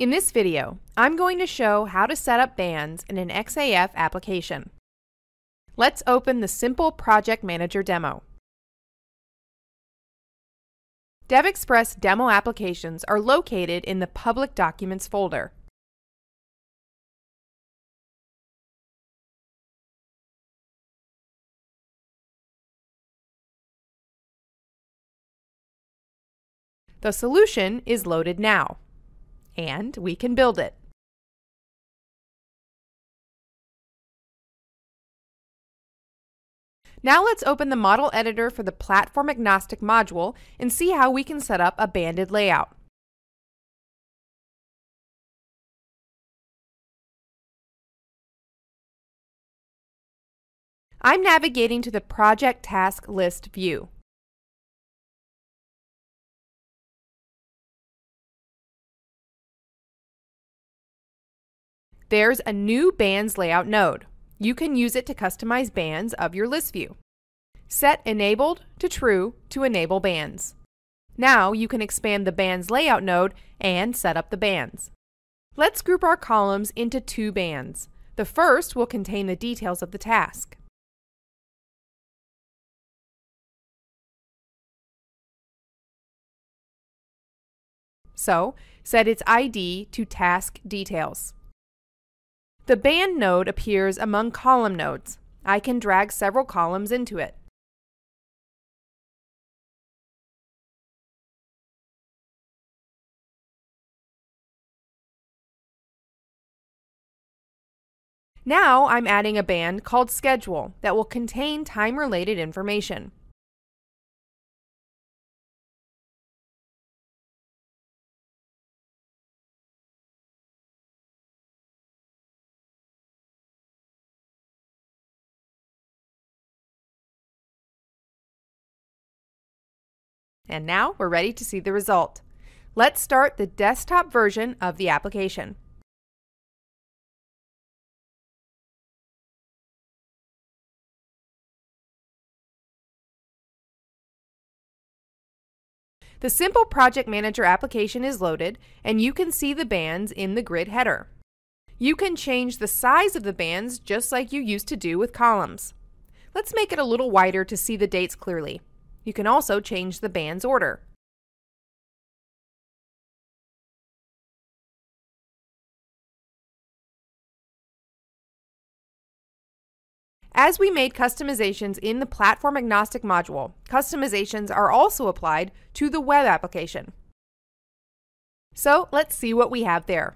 In this video, I'm going to show how to set up bands in an XAF application. Let's open the Simple Project Manager demo. DevExpress demo applications are located in the Public Documents folder. The solution is loaded now, and we can build it. Now let's open the model editor for the platform agnostic module and see how we can set up a banded layout. I'm navigating to the project task list view. There's a new bands layout node. You can use it to customize bands of your list view. Set Enabled to True to enable bands. Now you can expand the bands layout node and set up the bands. Let's group our columns into two bands. The first will contain the details of the task. So, set its ID to Task Details. The band node appears among column nodes. I can drag several columns into it. Now I'm adding a band called Schedule that will contain time-related information. And now we're ready to see the result. Let's start the desktop version of the application. The Simple Project Manager application is loaded, and you can see the bands in the grid header. You can change the size of the bands just like you used to do with columns. Let's make it a little wider to see the dates clearly. You can also change the band's order. As we made customizations in the platform agnostic module, customizations are also applied to the web application. So let's see what we have there.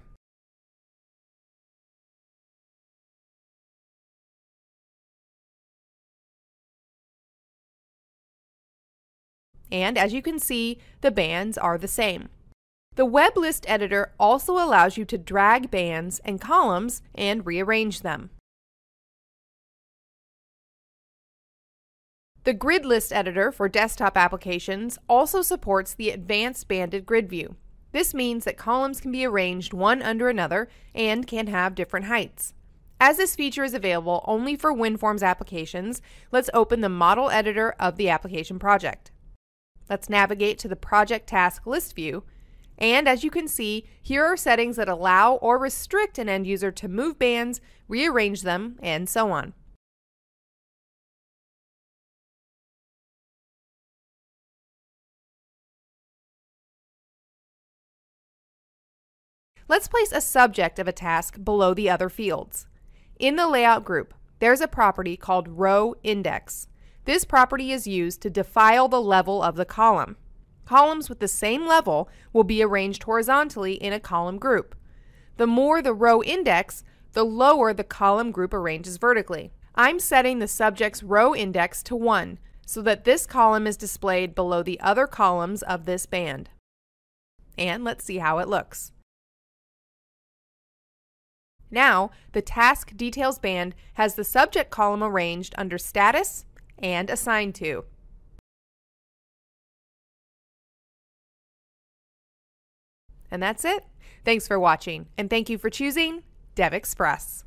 And as you can see, the bands are the same. The web list editor also allows you to drag bands and columns and rearrange them. The grid list editor for desktop applications also supports the advanced banded grid view. This means that columns can be arranged one under another and can have different heights. As this feature is available only for WinForms applications, let's open the model editor of the application project. Let's navigate to the project task list view. And as you can see, here are settings that allow or restrict an end user to move bands, rearrange them, and so on. Let's place a subject of a task below the other fields. In the layout group, there's a property called row index. This property is used to defile the level of the column. Columns with the same level will be arranged horizontally in a column group. The more the row index, the lower the column group arranges vertically. I'm setting the subject's row index to 1 so that this column is displayed below the other columns of this band. And let's see how it looks. Now, the task details band has the subject column arranged under status, and assigned to. And that's it. Thanks for watching, and thank you for choosing DevExpress.